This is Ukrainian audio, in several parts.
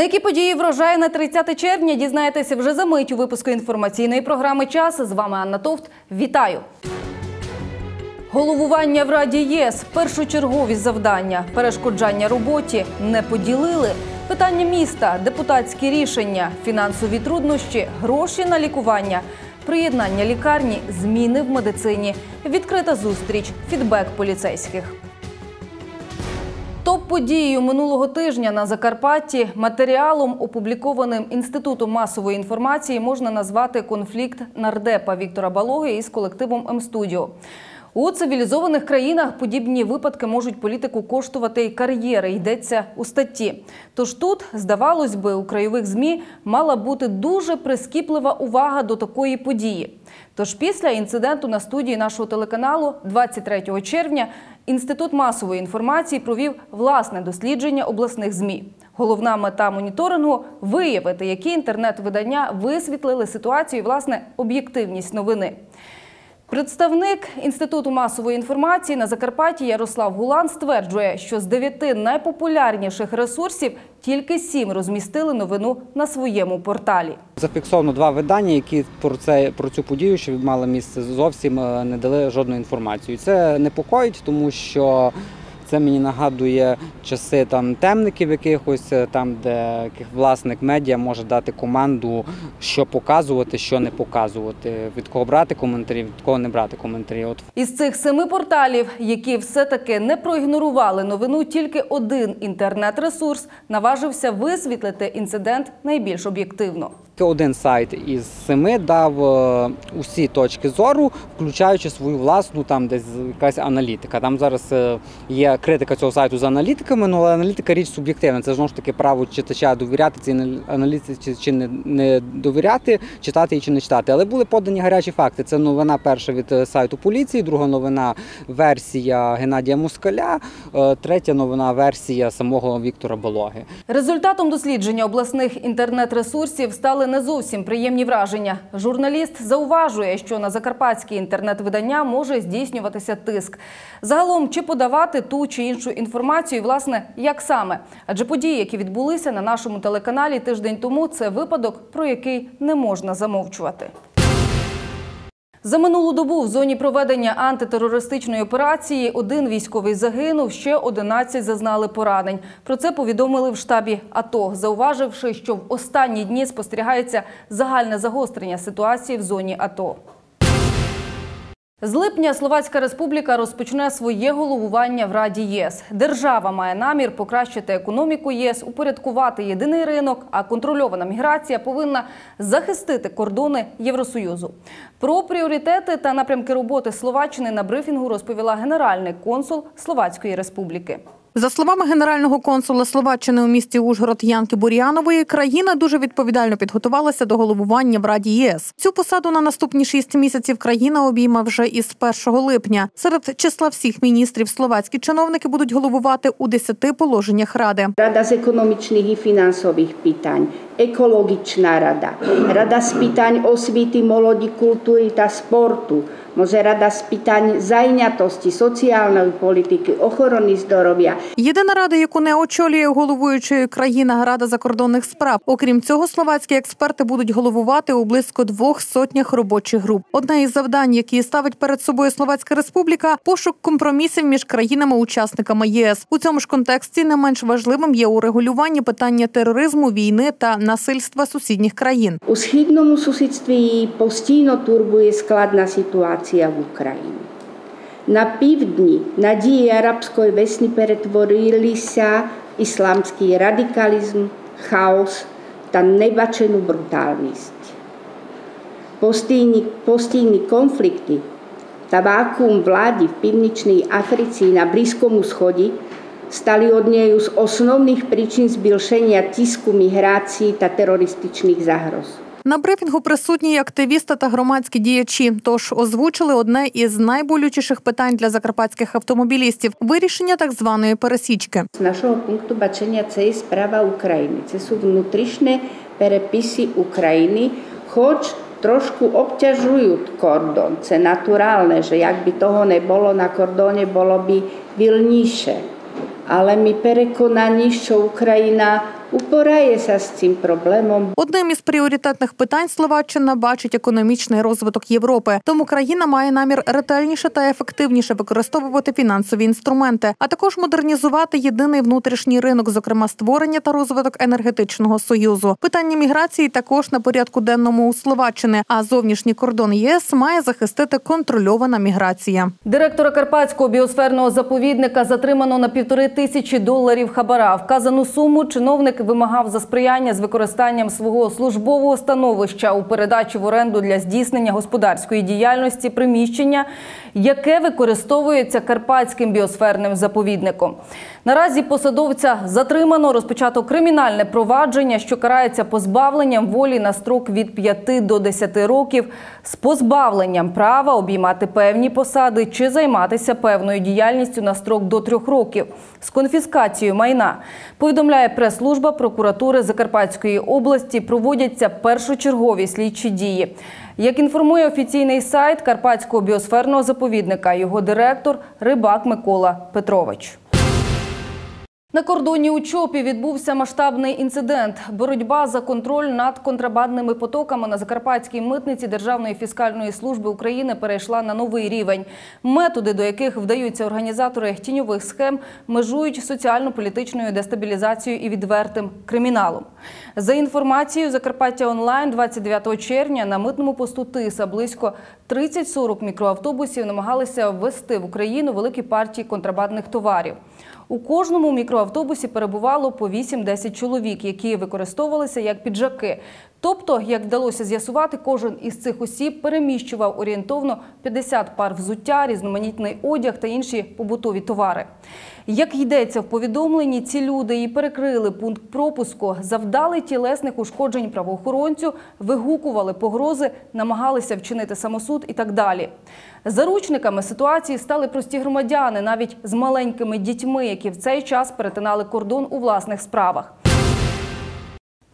На які події врожає на 30 червня дізнаєтеся вже за мить у випуску інформаційної програми Час. З вами Анна Товт. Вітаю! Головування в Раді ЄС першочергові завдання, перешкоджання роботі не поділили. Питання міста, депутатські рішення, фінансові труднощі, гроші на лікування, приєднання лікарні, зміни в медицині, відкрита зустріч, фідбек поліцейських. Топ-подією минулого тижня на Закарпатті матеріалом, опублікованим Інститутом масової інформації, можна назвати конфлікт нардепа Віктора Балоги із колективом М-студіо. У цивілізованих країнах подібні випадки можуть політику коштувати й кар'єри, йдеться у статті. Тож тут, здавалось би, у краєвих ЗМІ мала бути дуже прискіплива увага до такої події. Тож після інциденту на студії нашого телеканалу 23 червня Інститут масової інформації провів власне дослідження обласних ЗМІ. Головна мета моніторингу виявити, які інтернет-видання висвітлили ситуацію і власне об'єктивність новини. Представник Інституту масової інформації на Закарпатті Ярослав Гулан стверджує, що з дев'яти найпопулярніших ресурсів тільки сім розмістили новину на своєму порталі. Зафіксовано два видання, які про це про цю подію, що мала місце, зовсім е, не дали жодної інформації. Це непокоїть, тому що це мені нагадує часи там темників якихось, е, там де власник медіа може дати команду, що показувати, що не показувати, від кого брати коментарі, від кого не брати коментарі. От Із цих семи порталів, які все-таки не проігнорували новину, тільки один інтернет-ресурс наважився висвітлити інцидент найбільш об'єктивно. Тільки один сайт із семи дав е, усі точки зору, включаючи свою власну там десь якась аналітика. Там зараз е, є критика цього сайту за аналітиками, ну, але аналітика річ суб'єктивна. Це знову ж таки право читача довіряти цій анал- аналітиці чи не, довіряти, читати її чи не читати. Але були подані гарячі факти. Це новина перша від е, сайту поліції, друга новина версія Геннадія Москаля, третя новина версія самого Віктора Балоги. Результатом дослідження обласних інтернет-ресурсів стали не зовсім приємні враження. Журналіст зауважує, що на закарпатські інтернет-видання може здійснюватися тиск. Загалом, чи подавати ту чи іншу інформацію, власне, як саме? Адже події, які відбулися на нашому телеканалі тиждень тому, це випадок, про який не можна замовчувати. За минулу добу в зоні проведення антитерористичної операції один військовий загинув, ще 11 зазнали поранень. Про це повідомили в штабі АТО, зауваживши, що в останні дні спостерігається загальне загострення ситуації в зоні АТО. З липня Словацька Республіка розпочне своє головування в Раді ЄС. Держава має намір покращити економіку ЄС, упорядкувати єдиний ринок, а контрольована міграція повинна захистити кордони Євросоюзу. Про пріоритети та напрямки роботи Словаччини на брифінгу розповіла генеральний консул Словацької Республіки. За словами генерального консула Словаччини у місті Ужгород Янки Бур'янової, країна дуже відповідально підготувалася до головування в Раді ЄС. Цю посаду на наступні шість місяців країна обійме вже із 1 липня. Серед числа всіх міністрів словацькі чиновники будуть головувати у десяти положеннях ради. Рада з економічних і фінансових pýtaň, ekologičná rada, rada z pýtaň osvity, molodi, kultúry ta sportu, môže rada z pýtaň zajňatosti, sociálnej politiky, ochrany zdоров'я. Єдина рада, яку не очолює головуючої країна Рада закордонних справ. Окрім цього, словацькі експерти будуть головувати у близько двох сотнях робочих груп. Одне із завдань, які ставить перед собою Словацька Республіка, пошук компромісів між країнами-учасниками єС. У цьому ж контексті не менш важливим є урегулювання питання тероризму, війни та насильства сусідніх країн. U schydnom susedství postійно турбує складна ситуація в Україні. На півдні надії арабської весни перетворилися в ісламський радикалізм, хаос та небачену брутальність. Постійні, постійні конфлікти та вакуум влади в Північній Африці і на Близькому Сході stali od nej z osnovných príčin збільшення тиску міграції та терористичних загроз. На брифінгу присутні активісти та громадські діячі. Тож озвучили одне із найболючіших питань для закарпатських автомобілістів вирішення так званої пересічки. Z našeho punktu bačenia це є справа України. Це sú внутрішні переписи України, хоч trošku obťažujú kordon. Це натуральне, že jak by toho nebolo na kordóne, bolo by vilніше. Але ми переконані, що Україна Упорає sa з цим проблемом. Одним із пріоритетних питань Словаччина бачить економічний розвиток Європи. Тому країна має намір ретельніше та ефективніше використовувати фінансові інструменти, а також модернізувати єдиний внутрішній ринок, зокрема створення та розвиток енергетичного союзу. Питання міграції також на порядку денному у Словаччини. А зовнішній кордон ЄС має захистити контрольована міграція. Директора Карпатського біосферного заповідника затримано на півтори тисячі доларів хабара. Вказану суму чиновник вимагав за сприяння з використанням свого службового становища у передачі в оренду для здійснення господарської діяльності приміщення, яке використовується Карпатським біосферним заповідником. Наразі посадовця затримано розпочато кримінальне провадження, що карається позбавленням волі на строк від 5 до 10 років з позбавленням права обіймати певні посади чи займатися певною діяльністю на строк до 3 років з конфіскацією майна. Повідомляє прес-служба прокуратури Закарпатської області. Проводяться першочергові слідчі дії. Як інформує офіційний сайт Карпатського біосферного заповідника, його директор Рибак Микола Петрович. На кордоні у Чопі відбувся масштабний інцидент. Боротьба за контроль над контрабандними потоками на закарпатській митниці Державної фіскальної служби України перейшла на новий рівень. Методи, до яких вдаються організатори тіньових схем, межують соціально-політичною дестабілізацією і відвертим криміналом. За інформацією Закарпаття онлайн, 29 червня на митному посту Тиса близько 30-40 мікроавтобусів намагалися ввести в Україну великі партії контрабандних товарів. У кожному мікроавтобусі перебувало по 8-10 чоловік, які використовувалися як піджаки. Тобто, як вдалося з'ясувати, кожен із цих осіб переміщував орієнтовно 50 пар взуття, різноманітний одяг та інші побутові товари. Як йдеться в повідомленні, ці люди і перекрили пункт пропуску, завдали тілесних ушкоджень правоохоронцю, вигукували погрози, намагалися вчинити самосуд і так далі. Заручниками ситуації стали прості громадяни, навіть з маленькими дітьми, які в цей час перетинали кордон у власних справах.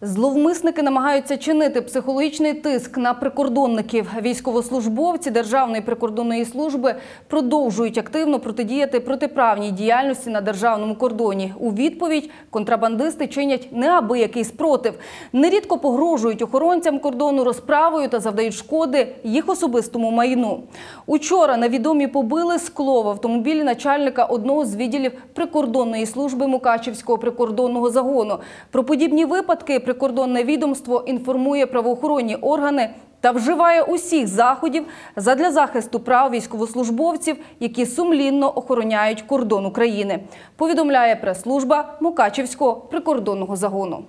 Зловмисники намагаються чинити психологічний тиск на прикордонників. Військовослужбовці Державної прикордонної служби продовжують активно протидіяти протиправній діяльності на державному кордоні. У відповідь контрабандисти чинять неабиякий спротив. Нерідко погрожують охоронцям кордону розправою та завдають шкоди їх особистому майну. Учора невідомі побили скло в автомобілі начальника одного з відділів прикордонної служби Мукачівського прикордонного загону. Про подібні випадки прикордонне відомство інформує правоохоронні органи та вживає усіх заходів задля захисту прав військовослужбовців, які сумлінно охороняють кордон України. Повідомляє прес-служба Мукачівського прикордонного загону.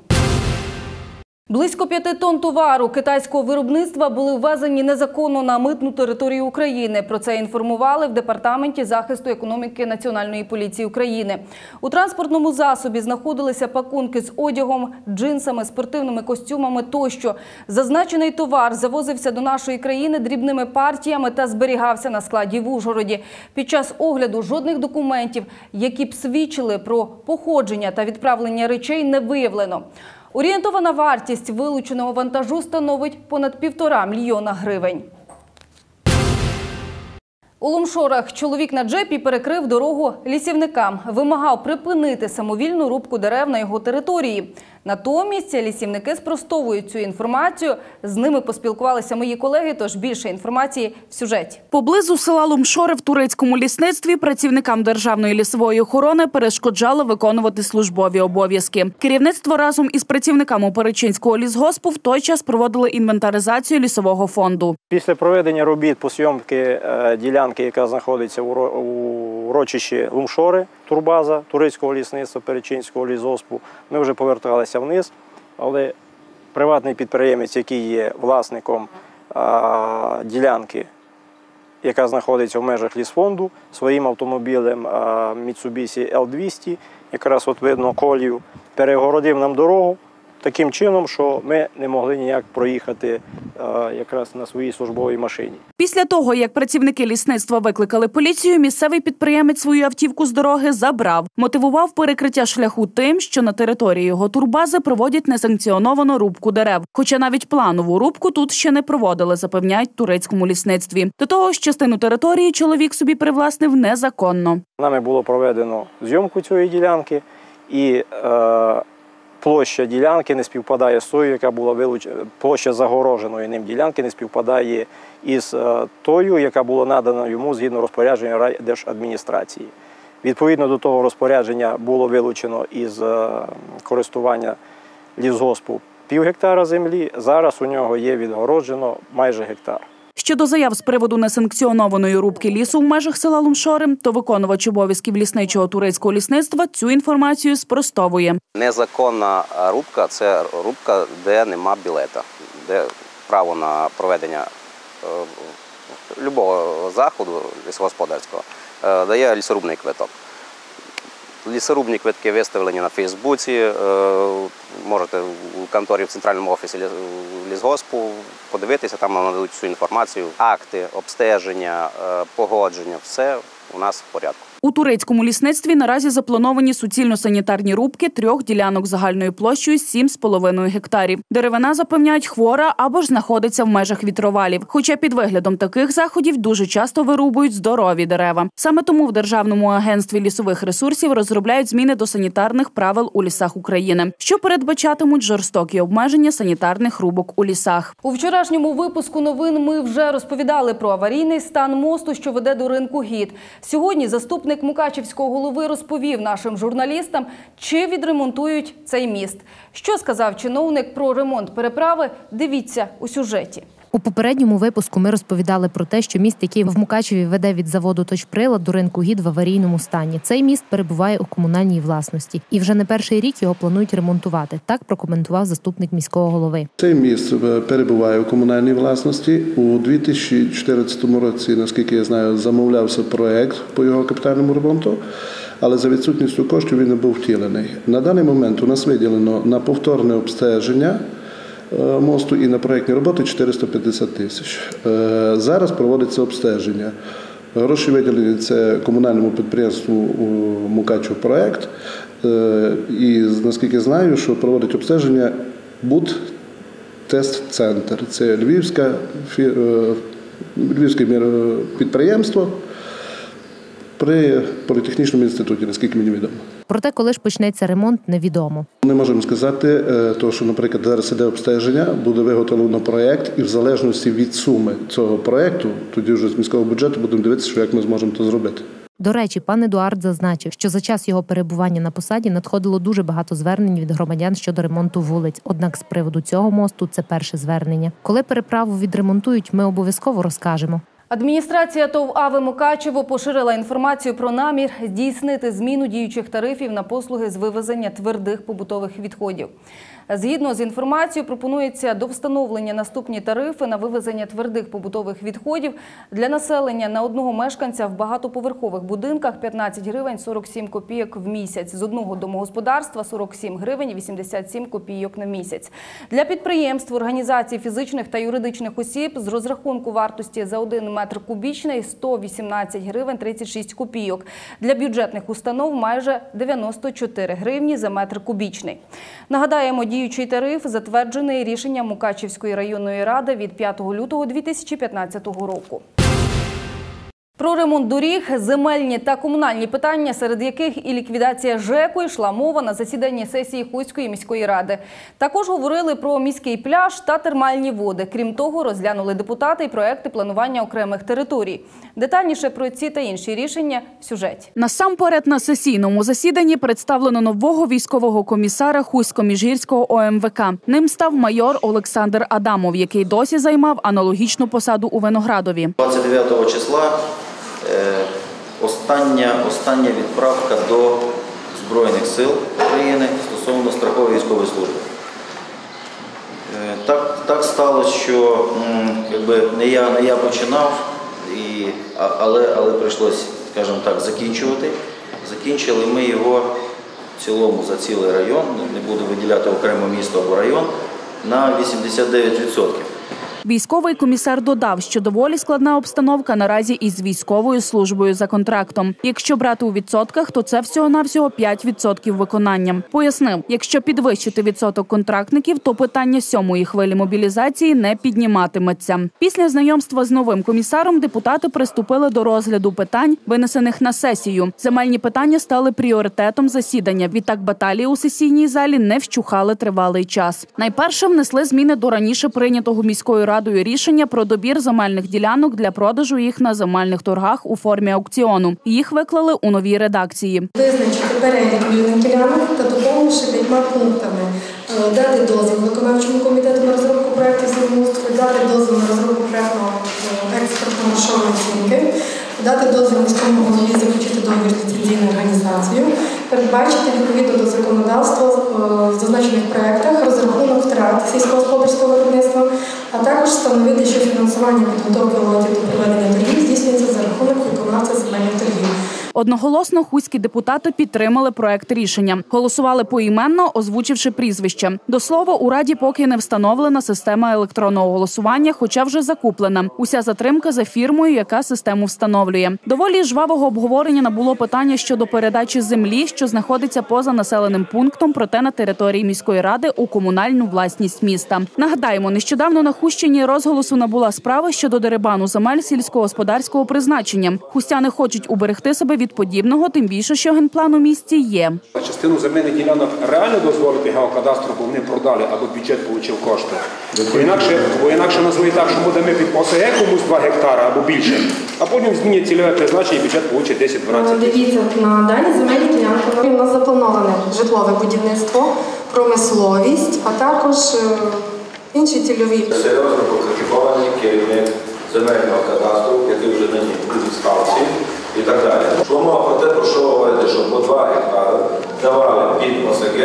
Близько п'яти тонн товару китайського виробництва були ввезені незаконно на митну територію України. Про це інформували в департаменті захисту економіки Національної поліції України. У транспортному засобі знаходилися пакунки з одягом, джинсами, спортивними костюмами тощо. Зазначений товар завозився до нашої країни дрібними партіями та зберігався на складі в Ужгороді. Під час огляду жодних документів, які б свідчили про походження та відправлення речей, не виявлено. Орієнтована вартість вилученого вантажу становить понад півтора мільйона гривень. У Лумшорах чоловік на джепі перекрив дорогу лісівникам. Вимагав припинити самовільну рубку дерев на його території. Натомість лісівники спростовують цю інформацію. З ними поспілкувалися мої колеги, тож більше інформації в сюжеті. Поблизу села Лумшори в турецькому лісництві працівникам державної лісової охорони перешкоджало виконувати службові обов'язки. Керівництво разом із працівниками Перечинського лісгоспу в той час проводили інвентаризацію лісового фонду. Після проведення робіт по зйомки е, ділянки, яка знаходиться у ро- урочищі Лумшори, турбаза турецького лісництва Перечинського лісгоспу, ми вже поверталися вниз, але приватний підприємець, який є власником а, ділянки, яка знаходиться в межах лісфонду, своїм автомобілем а, Mitsubishi L200, якраз от видно колію, перегородив нам дорогу таким чином, що ми не могли ніяк проїхати якраз на своїй службовій машині. Після того, як працівники лісництва викликали поліцію, місцевий підприємець свою автівку з дороги забрав. Мотивував перекриття шляху тим, що на території його турбази проводять несанкціоновану рубку дерев. Хоча навіть планову рубку тут ще не проводили, запевняють турецькому лісництві. До того ж, частину території чоловік собі привласнив незаконно. Нами було проведено зйомку цієї ділянки, і е, площа ділянки не співпадає з тою, яка була вилучена, площа загороженої ним ділянки не співпадає із е, тою, яка була надана йому згідно розпорядження райдержадміністрації. Відповідно до того розпорядження було вилучено із е, користування лісгоспу пів гектара землі. Зараз у нього є відгороджено майже гектар. Щодо заяв з приводу несанкціонованої рубки лісу в межах села Лумшори, то виконувач обов'язків лісничого турецького лісництва цю інформацію спростовує. Незаконна е, рубка це рубка, де нема білета, де право на проведення е, любого заходу лісогосподарського е, дає лісорубний квиток. Лісорубні квитки виставлені на Фейсбуці. е, Можете у конторі в центральному офісі лісгоспу подивитися, там нададуть всю інформацію, акти, обстеження, е, погодження, все у нас в порядку. У турецькому лісництві наразі заплановані суцільно-санітарні рубки трьох ділянок загальною площею 7,5 гектарів. Деревина запевняють хвора або ж знаходиться в межах вітровалів. Хоча під виглядом таких заходів дуже часто вирубують здорові дерева. Саме тому в Державному агентстві лісових ресурсів розробляють зміни до санітарних правил у лісах України, що передбачатимуть жорстокі обмеження санітарних рубок у лісах. У вчорашньому випуску новин ми вже розповідали про аварійний стан мосту, що веде до ринку гід. Сьогодні заступник Мукачівського голови розповів нашим журналістам, чи відремонтують цей міст. Що сказав чиновник про ремонт переправи? Дивіться у сюжеті. У попередньому випуску ми розповідали про те, що міст, який в Мукачеві веде від заводу Точприлад до ринку гід в аварійному стані. Цей міст перебуває у комунальній власності, і вже не перший рік його планують ремонтувати. Так прокоментував заступник міського голови. Цей міст е, перебуває у комунальній власності. У 2014 році, наскільки я знаю, замовлявся проект по його капітальному ремонту, але за відсутністю коштів він не був втілений. На даний момент у нас виділено на повторне обстеження мосту і на проєктні роботи 450 тисяч. Е, Зараз проводиться обстеження. Гроші виділені це комунальному підприємству у Мукачев проект. Е, І наскільки знаю, що проводить обстеження БУД тест-центр. Це Львівська, е, Львівське підприємство при політехнічному інституті, наскільки мені відомо. Проте, коли ж почнеться ремонт, невідомо. Не можемо сказати, е, то, що, наприклад, зараз іде обстеження, буде виготовлено проєкт, і в залежності від суми цього проєкту, тоді вже з міського бюджету будемо дивитися, що як ми зможемо це зробити. До речі, пан Едуард зазначив, що за час його перебування на посаді надходило дуже багато звернень від громадян щодо ремонту вулиць. Однак з приводу цього мосту це перше звернення. Коли переправу відремонтують, ми обов'язково розкажемо. Адміністрація ТОВ АВИ Мукачево поширила інформацію про намір здійснити зміну діючих тарифів на послуги з вивезення твердих побутових відходів. Згідно з інформацією, пропонується до встановлення наступні тарифи на вивезення твердих побутових відходів для населення на одного мешканця в багатоповерхових будинках 15 гривень 47 копійок в місяць, з одного домогосподарства 47 гривень 87 копійок на місяць. Для підприємств, організацій фізичних та юридичних осіб з розрахунку вартості за 1 метр кубічний 118 гривень 36 копійок. Для бюджетних установ майже 94 гривні за метр кубічний. Нагадаємо, діючий тариф затверджений рішенням Мукачівської районної ради від 5 лютого 2015 року. Про ремонт доріг, земельні та комунальні питання, серед яких і ліквідація ЖЕКу йшла мова на засіданні сесії Хуської міської ради. Також говорили про міський пляж та термальні води. Крім того, розглянули депутати і проекти планування окремих територій. Детальніше про ці та інші рішення в сюжеті. Насамперед на сесійному засіданні представлено нового військового комісара Хусько-Міжгірського ОМВК. Ним став майор Олександр Адамов, який досі займав аналогічну посаду у Виноградові. 29 числа остання, остання відправка до Збройних сил України стосовно страхової військової служби. Е, Так, так сталося, що якби, не, я, не я починав, і, але, але прийшлося, скажімо так, закінчувати. Закінчили ми його в цілому за цілий район, не буду виділяти окремо місто або район, на 89%. Військовий комісар додав, що доволі складна обстановка наразі із військовою службою за контрактом. Якщо брати у відсотках, то це всього навсього 5% виконання. Пояснив, якщо підвищити відсоток контрактників, то питання сьомої хвилі мобілізації не підніматиметься. Після знайомства з новим комісаром депутати приступили до розгляду питань, винесених на сесію. Земельні питання стали пріоритетом засідання. Відтак баталії у сесійній залі не вщухали тривалий час. Найперше внесли зміни до раніше прийнятого міською радою рішення про добір земельних ділянок для продажу їх на земельних торгах у формі аукціону. Їх виклали у новій редакції. Визначити перелік вільних ділянок та доповнивши п'ятьма пунктами. Е, Дати дозвіл виконавчому комітету на розробку проєктів землеустрою, дати дозвіл на розробку проєктного е, експертно-грошової оцінки, дати дозвіл міському голові заключити договір з ліцензійною організацією, передбачити відповідно до законодавства е, в зазначених проєктах розрахунок втрат сільськогосподарського виробництва, а також встановити, що фінансування підготовки лотів до проведення торгів здійснюється за рахунок виконавця земельних торгів. Одноголосно хуські депутати підтримали проект рішення. Голосували поіменно, озвучивши прізвище. До слова, у раді поки не встановлена система електронного голосування, хоча вже закуплена. Уся затримка за фірмою, яка систему встановлює. Доволі жвавого обговорення набуло питання щодо передачі землі, що знаходиться поза населеним пунктом, проте на території міської ради у комунальну власність міста. Нагадаємо, нещодавно на Хущині розголосу набула справа щодо дерибану земель сільськогосподарського призначення. Хустяни хочуть уберегти себе від подібного, тим більше, що генплан у місті є. Частину земельних ділянок реально дозволити геокадастру, бо вони продали або бюджет отримав кошти. Бо інакше, бо інакше назвуть так, що буде ми під ОСГ комусь 2 гектара або більше, а потім змінять цільове призначення і бюджет отримає 10-12. Дивіться, на даній земельній ділянці у нас заплановане житлове будівництво, промисловість, а також е, інші цільові. серйозно покритикований керівник земельного кадастру, який вже нині у відставці і так далі. Що мова про те, про що говорити, що по 2 гектари давали під ОСГ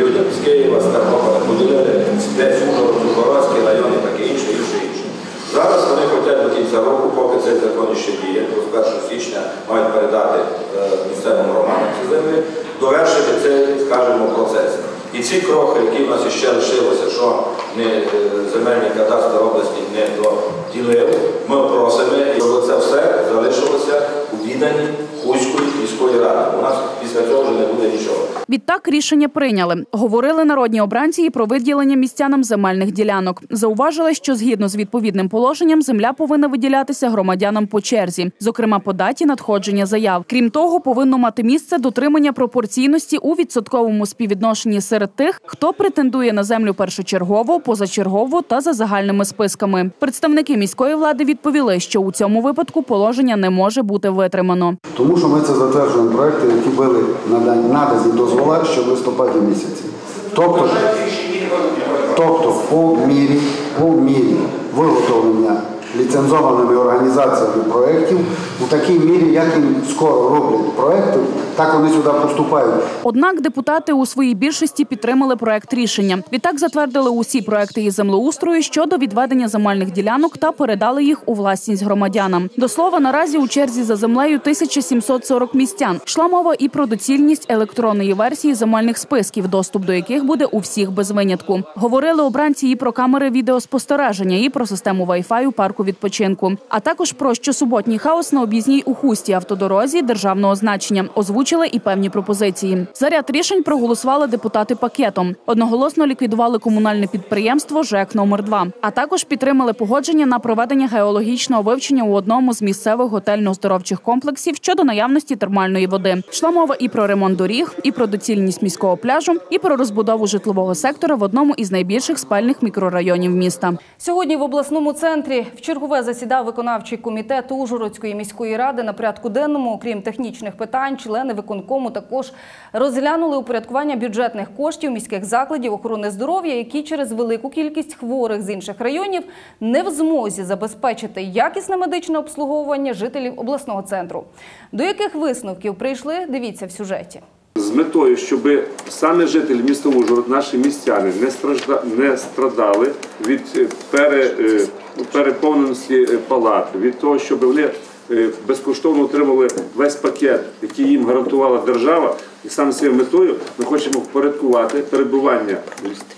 людям з Києва, з Тернополя, поділили десь Ужгород, Ужгородський район і таке інше, інше, інше. Зараз вони хочуть до кінця року, поки цей закон ще діє, до 1 січня мають передати е, місцевим громадам ці землі, довершити цей, скажімо, процес. І ці крохи, які в нас ще лишилися, що не е, земельний кадастр області не доділив, ми просимо, щоб це все залишилося у відданні Хуської міської ради. У нас після цього вже не буде нічого. Відтак рішення прийняли. Говорили народні обранці і про виділення містянам земельних ділянок. Зауважили, що згідно з відповідним положенням земля повинна виділятися громадянам по черзі, зокрема по даті надходження заяв. Крім того, повинно мати місце дотримання пропорційності у відсотковому співвідношенні серед тих, хто претендує на землю першочергово, позачергово та за загальними списками. Представники міської влади відповіли, що у цьому випадку положення не може бути витримано. Тому що ми це затверджуємо проекти, які були надані надані дозвола ще в листопаді місяці. Тобто, тобто по мірі, по мірі виготовлення ліцензованими організаціями проєктів у такій мірі, як їм скоро роблять проекти, так вони сюди поступають. Однак депутати у своїй більшості підтримали проект рішення. Відтак затвердили усі проекти із землеустрою щодо відведення земельних ділянок та передали їх у власність громадянам. До слова, наразі у черзі за землею 1740 містян. Йшла мова і про доцільність електронної версії земельних списків, доступ до яких буде у всіх без винятку. Говорили обранці і про камери відеоспостереження, і про систему Wi-Fi у парку відпочинку, а також про щосуботній хаос на об'їзній у хусті автодорозі державного значення. Озвучили і певні пропозиції. За ряд рішень проголосували депутати пакетом. Одноголосно ліквідували комунальне підприємство ЖЕК номер 2 а також підтримали погодження на проведення геологічного вивчення у одному з місцевих готельно-оздоровчих комплексів щодо наявності термальної води. Йшла мова і про ремонт доріг, і про доцільність міського пляжу, і про розбудову житлового сектора в одному із найбільших спальних мікрорайонів міста. Сьогодні в обласному центрі в чергове засідав виконавчий комітет Ужгородської міської ради на порядку денному. Окрім технічних питань, члени виконкому також розглянули упорядкування бюджетних коштів міських закладів охорони здоров'я, які через велику кількість хворих з інших районів не в змозі забезпечити якісне медичне обслуговування жителів обласного центру. До яких висновків прийшли? Дивіться в сюжеті. З метою, щоб саме жителі міста Ужгород, наші містяни, не страдали від е, е, переповненості е, палат, від того, щоб вони безкоштовно отримали весь пакет, який їм гарантувала держава. І саме цією метою ми хочемо впорядкувати перебування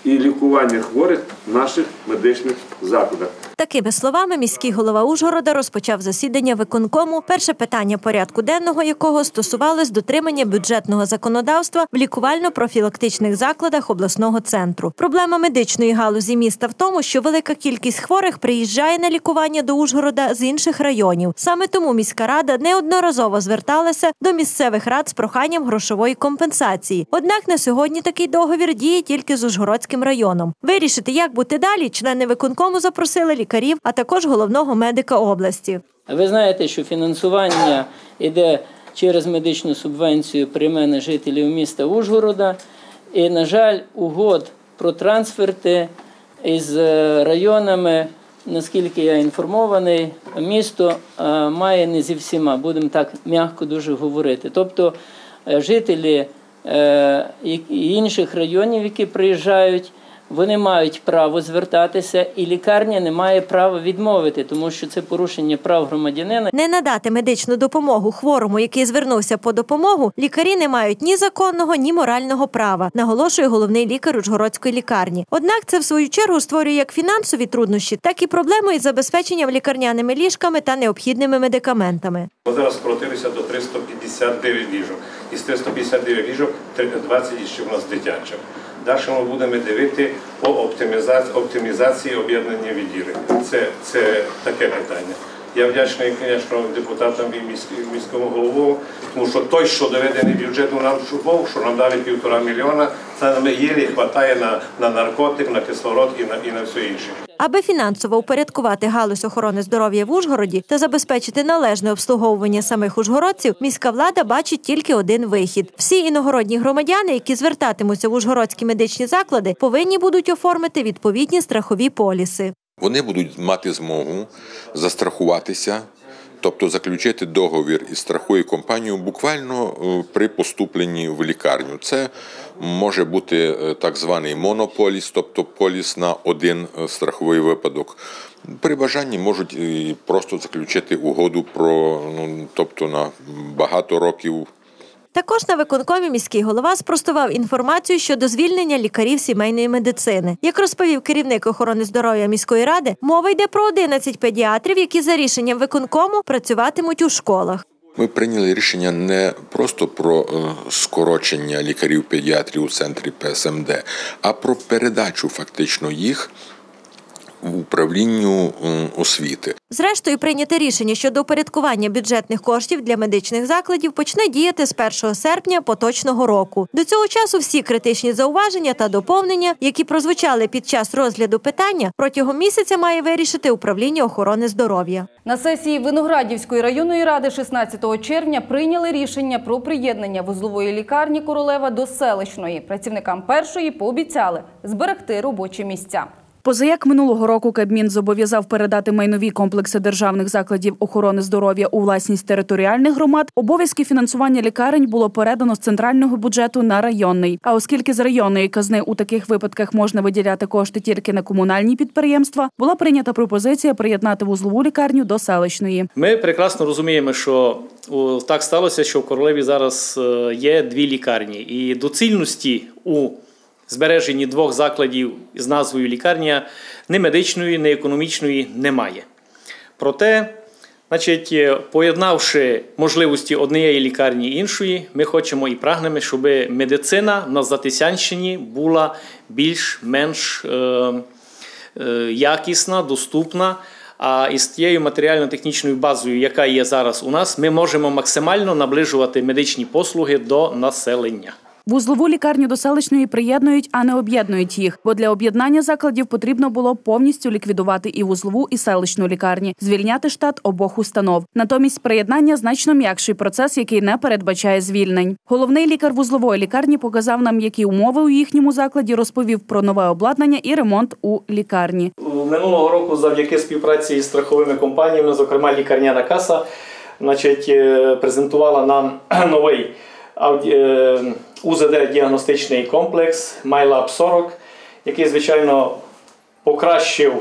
і лікування хворих в наших медичних закладах. Такими словами міський голова Ужгорода розпочав засідання виконкому, перше питання порядку денного якого стосувалось дотримання бюджетного законодавства в лікувально-профілактичних закладах обласного центру. Проблема медичної галузі міста в тому, що велика кількість хворих приїжджає на лікування до Ужгорода з інших районів. Саме тому міська рада неодноразово зверталася до місцевих рад з проханням грошової компенсації. Однак на сьогодні такий договір діє тільки з Ужгородським районом. Вирішити, як бути далі, члени виконкому запросили лікарів, а також головного медика області. Ви знаєте, що фінансування йде через медичну субвенцію приймене жителів міста Ужгорода. І, на жаль, угод про трансферти із е, районами, наскільки я інформований, місто е, має не зі всіма, будемо так м'яко дуже говорити. Тобто е, жителі інших районів, які приїжджають, вони мають право звертатися, і лікарня не має права відмовити, тому що це порушення прав громадянина. Не надати медичну допомогу хворому, який звернувся по допомогу, лікарі не мають ні законного, ні морального права, наголошує головний лікар Ужгородської лікарні. Однак це в свою чергу створює як фінансові труднощі, так і проблему із забезпеченням лікарняними ліжками та необхідними медикаментами. Ми зараз скоротилися до 359 ліжок. Із 359 ліжок 20 ще в нас дитячих. Далі ми будемо дивити по оптимізації, об'єднання відділень. Це, це таке питання. Я вдячний, звісно, депутатам і міськ- міському голову, тому що той, що доведений бюджет у нас був, що нам дали півтора мільйона, це нам єлі вистачає на, на наркотик, на кислород і на, і на все інше. Аби фінансово упорядкувати галузь охорони здоров'я в Ужгороді та забезпечити належне обслуговування самих ужгородців, міська влада бачить тільки один вихід: всі іногородні громадяни, які звертатимуться в ужгородські медичні заклади, повинні будуть оформити відповідні страхові поліси. Вони будуть мати змогу застрахуватися, тобто заключити договір із страховою компанією буквально е, при поступленні в лікарню. Це може бути е, так званий монополіс, тобто поліс на один е, страховий випадок. При бажанні можуть просто заключити угоду про ну, тобто на багато років. Також на виконкомі міський голова спростував інформацію щодо звільнення лікарів сімейної медицини. Як розповів керівник охорони здоров'я міської ради, мова йде про 11 педіатрів, які за рішенням виконкому працюватимуть у школах. Ми прийняли рішення не просто про е, скорочення лікарів-педіатрів у центрі ПСМД, а про передачу фактично їх в управлінню освіти. Зрештою, прийняте рішення щодо упорядкування бюджетних коштів для медичних закладів почне діяти з 1 серпня поточного року. До цього часу всі критичні зауваження та доповнення, які прозвучали під час розгляду питання, протягом місяця має вирішити управління охорони здоров'я. На сесії Виноградівської районної ради 16 червня прийняли рішення про приєднання вузлової лікарні Королева до селищної. Працівникам першої пообіцяли зберегти робочі місця. Позаяк минулого року Кабмін зобов'язав передати майнові комплекси державних закладів охорони здоров'я у власність територіальних громад, обов'язки фінансування лікарень було передано з центрального бюджету на районний. А оскільки з районної казни у таких випадках можна виділяти кошти тільки на комунальні підприємства, була прийнята пропозиція приєднати вузлову лікарню до селищної. Ми прекрасно розуміємо, що так сталося, що в Королеві зараз е, є дві лікарні, і доцільності у збереженні двох закладів з назвою лікарня ні медичної, ні економічної немає. Проте, значить, е, поєднавши можливості однієї лікарні іншої, ми хочемо і прагнемо, щоб медицина на Затисянщині була більш-менш е, е, якісна, доступна. А із тією матеріально-технічною базою, яка є зараз у нас, ми можемо максимально наближувати медичні послуги до населення. Вузлову лікарню до селищної приєднують, а не об'єднують їх. Бо для об'єднання закладів потрібно було повністю ліквідувати і вузлову, і селищну лікарні, звільняти штат обох установ. Натомість приєднання значно м'якший процес, який не передбачає звільнень. Головний лікар вузлової лікарні показав нам, які умови у їхньому закладі, розповів про нове обладнання і ремонт у лікарні. Минулого року, завдяки співпраці з страховими компаніями, зокрема лікарняна каса, значить, е, презентувала нам новий УЗД-діагностичний комплекс MyLab 40, який, звичайно, покращив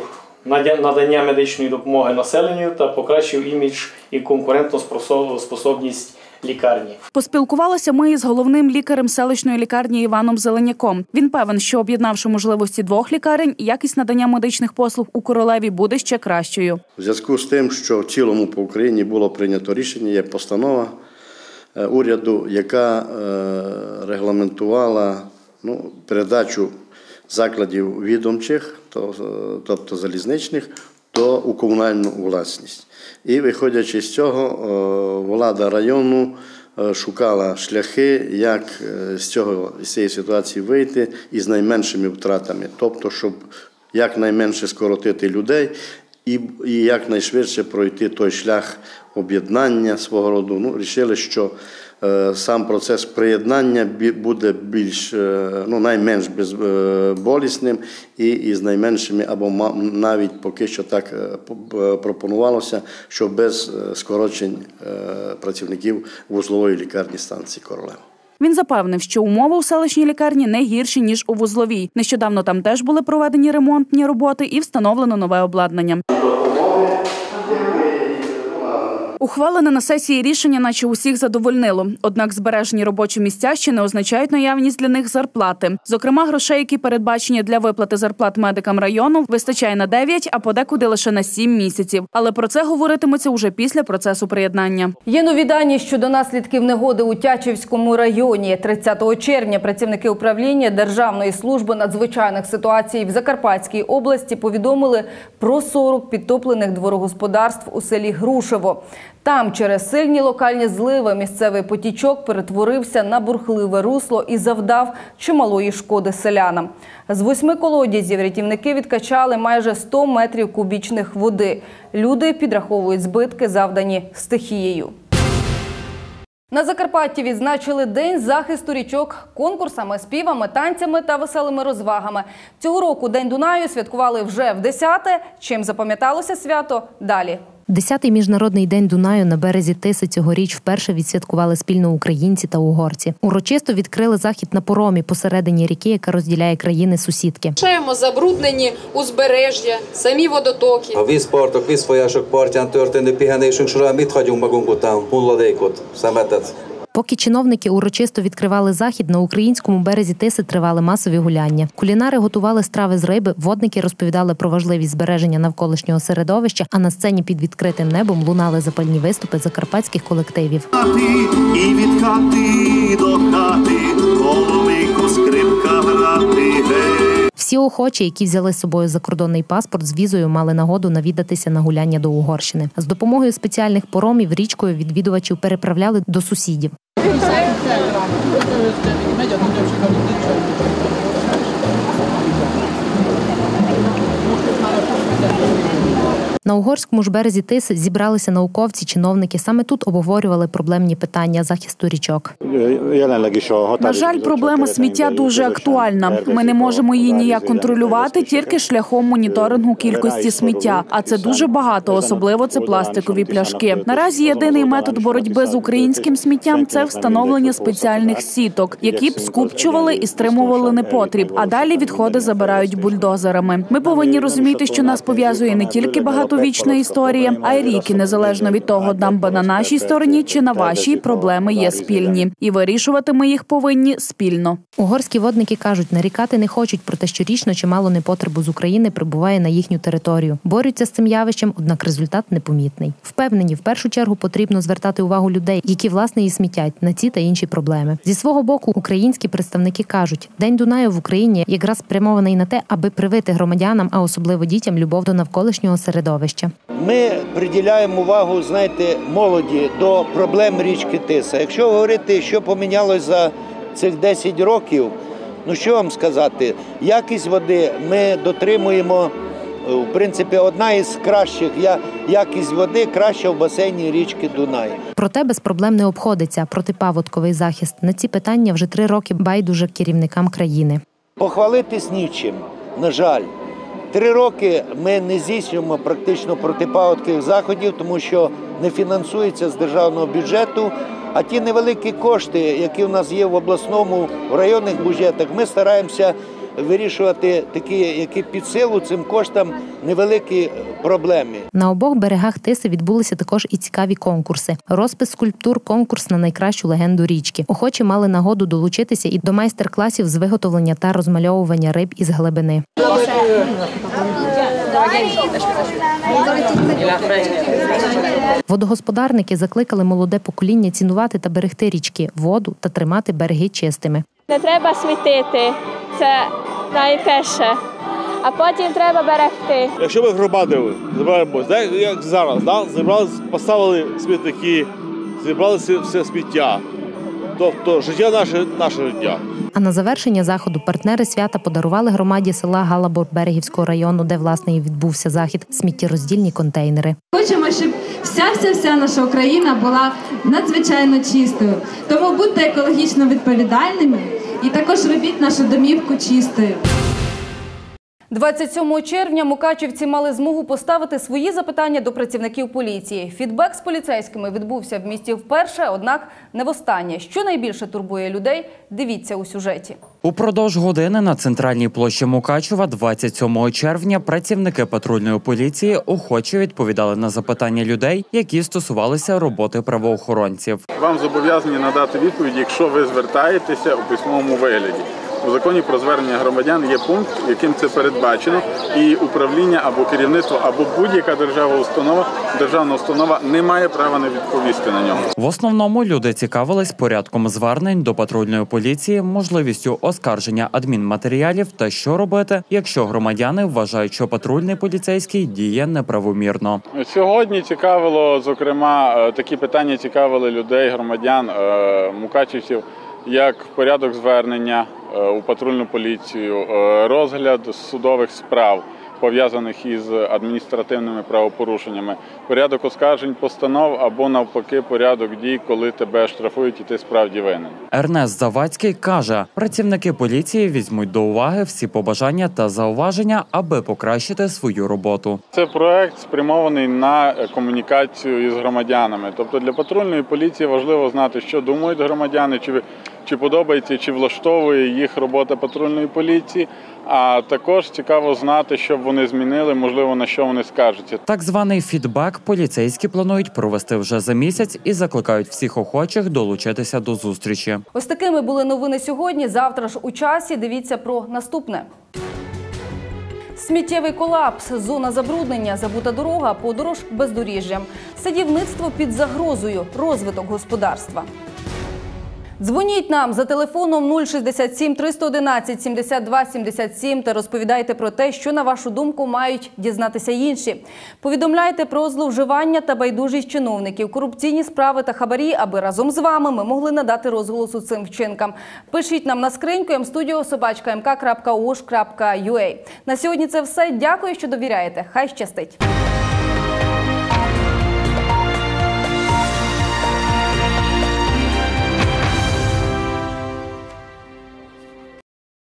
надя- надання медичної допомоги населенню та покращив імідж і конкурентоспособність лікарні. Поспілкувалися ми із головним лікарем селищної лікарні Іваном Зеленяком. Він певен, що об'єднавши можливості двох лікарень, якість надання медичних послуг у королеві буде ще кращою. У зв'язку з тим, що в цілому по Україні було прийнято рішення, є постанова е, уряду, яка е, регламентувала ну, передачу закладів відомчих, е, тобто залізничних, то у комунальну власність. І виходячи з цього, е, влада району е, шукала шляхи, як е, з цього з цієї ситуації вийти із найменшими втратами, тобто, щоб якнайменше скоротити людей і, і якнайшвидше пройти той шлях об'єднання свого роду. Ну, рішили, що е, сам процес приєднання буде більш е, ну, найменш безболісним і, і з найменшими, або навіть поки що так е, п- пропонувалося, що без е, скорочень е, працівників вузлової лікарні станції Королева. Він запевнив, що умови у селищній лікарні не гірші ніж у вузловій. Нещодавно там теж були проведені ремонтні роботи і встановлено нове обладнання. Ухвалене на сесії рішення, наче усіх задовольнило. Однак збережені робочі місця ще не означають наявність для них зарплати. Зокрема, грошей, які передбачені для виплати зарплат медикам району, вистачає на 9, а подекуди лише на 7 місяців. Але про це говоритиметься уже після процесу приєднання. Є нові дані щодо наслідків негоди у Тячівському районі. 30 червня працівники управління Державної служби надзвичайних ситуацій в Закарпатській області повідомили про 40 підтоплених дворогосподарств у селі Грушево. Там через сильні локальні зливи місцевий потічок перетворився на бурхливе русло і завдав чималої шкоди селянам. З восьми колодязів рятівники відкачали майже 100 метрів кубічних води. Люди підраховують збитки, завдані стихією. На Закарпатті відзначили День захисту річок конкурсами, співами, танцями та веселими розвагами. Цього року День Дунаю святкували вже в 10-те. Чим запам'яталося свято? Далі. Десятий міжнародний день Дунаю на березі Тиси цьогоріч вперше відсвяткували спільно українці та угорці. Урочисто відкрили захід на поромі посередині ріки, яка розділяє країни сусідки. Шаємо забруднені узбережжя, самі водотоки. A vízpartok, vízfolyások partján történő pihenésünk során mit hagyunk magunk után? Hulladékot, szemetet. Поки чиновники урочисто відкривали захід, на українському березі Тиси тривали масові гуляння. Кулінари готували страви з риби, водники розповідали про важливість збереження навколишнього середовища, а на сцені під відкритим небом лунали запальні виступи закарпатських колективів. І від до хати, коломийку скрипка грати. Всі охочі, які взяли з собою закордонний паспорт з візою, мали нагоду навідатися на гуляння до Угорщини. З допомогою спеціальних поромів річкою відвідувачів переправляли до сусідів. На угорському ж березі Тиси зібралися науковці, чиновники. Саме тут обговорювали проблемні питання захисту річок. На жаль, проблема сміття дуже актуальна. Ми не можемо її ніяк контролювати тільки шляхом моніторингу кількості сміття. А це дуже багато, особливо це пластикові пляшки. Наразі єдиний метод боротьби з українським сміттям це встановлення спеціальних сіток, які б скупчували і стримували непотріб. А далі відходи забирають бульдозерами. Ми повинні розуміти, що нас пов'язує не тільки багатовічна історія, а й ріки, незалежно від того, дамба на нашій стороні чи на вашій проблеми є спільні, і вирішувати ми їх повинні спільно. Угорські водники кажуть, нарікати не хочуть, проте щорічно чимало непотребу з України прибуває на їхню територію. Борються з цим явищем, однак результат непомітний. Впевнені, в першу чергу потрібно звертати увагу людей, які власне і смітять на ці та інші проблеми. Зі свого боку, українські представники кажуть, день Дунаю в Україні якраз спрямований на те, аби привити громадянам, а особливо дітям, любов до навколишнього середовища. Ми приділяємо увагу, знаєте, молоді до проблем річки Тиса. Якщо говорити, що помінялось за цих 10 років, ну що вам сказати, якість води ми дотримуємо. е, В принципі, одна із кращих я- якість води краща в басейні річки Дунай. Проте без проблем не обходиться протипаводковий захист. На ці питання вже три роки байдуже керівникам країни. Похвалитись нічим, на жаль. Три роки ми не здійснюємо практично протипаводкових заходів, тому що не фінансується з державного бюджету. А ті невеликі кошти, які в нас є в обласному в районних бюджетах, ми стараємося вирішувати такі, які під силу цим коштам невеликі проблеми. На обох берегах Тиси відбулися також і цікаві конкурси. Розпис скульптур, конкурс на найкращу легенду річки. Охочі мали нагоду долучитися і до майстер-класів з виготовлення та розмальовування риб із глибини. Водогосподарники закликали молоде покоління цінувати та берегти річки, воду та тримати береги чистими. Не треба світити, це найперше. А потім треба берегти. Якщо ми громадили, збираємось, так, як зараз, да? зібрали, поставили смітники, зібрали все- все сміття. Тобто життя наше наше життя. А на завершення заходу партнери свята подарували громаді села Галабор Берегівського району, де власне і відбувся захід, сміттєроздільні контейнери. Хочемо, щоб вся вся вся наша Україна була надзвичайно чистою. Тому будьте екологічно відповідальними і також робіть нашу домівку чистою. 27 червня мукачівці мали змогу поставити свої запитання до працівників поліції. Фідбек з поліцейськими відбувся в місті вперше, однак не востаннє. Що найбільше турбує людей, дивіться у сюжеті. Упродовж години на центральній площі Мукачева 27 червня працівники патрульної поліції охоче відповідали на запитання людей, які стосувалися роботи правоохоронців. Вам зобов'язані надати відповідь, якщо ви звертаєтеся у письмовому вигляді. У законі про звернення громадян є пункт, яким це передбачено, і управління або керівництво, або будь-яка держава установа, державна установа не має права не відповісти на нього. В основному люди цікавились порядком звернень до патрульної поліції, можливістю оскарження адмінматеріалів та що робити, якщо громадяни вважають, що патрульний поліцейський діє неправомірно. Сьогодні цікавило, зокрема, е, такі питання цікавили людей, громадян, е, мукачівців, як порядок звернення е, у патрульну поліцію, е, розгляд судових справ. Пов'язаних із адміністративними правопорушеннями, порядок оскаржень постанов або навпаки порядок дій, коли тебе штрафують і ти справді винен. Ернест Завадський каже, працівники поліції візьмуть до уваги всі побажання та зауваження, аби покращити свою роботу. Це проект спрямований на комунікацію із громадянами. Тобто для патрульної поліції важливо знати, що думають громадяни, чи чи подобається, чи влаштовує їх робота патрульної поліції. А також цікаво знати, що б вони змінили, можливо, на що вони скаржаться. Так званий фідбек поліцейські планують провести вже за місяць і закликають всіх охочих долучитися до зустрічі. Ось такими були новини сьогодні. Завтра ж у часі. Дивіться про наступне. Сміттєвий колапс, зона забруднення, забута дорога, подорож бездоріжжям, садівництво під загрозою, розвиток господарства. Дзвоніть нам за телефоном 067 311 72 77 та розповідайте про те, що на вашу думку мають дізнатися інші. Повідомляйте про зловживання та байдужість чиновників, корупційні справи та хабарі, аби разом з вами ми могли надати розголосу цим вчинкам. Пишіть нам на скриньку mstudio.mk.ua. На сьогодні це все. Дякую, що довіряєте. Хай щастить.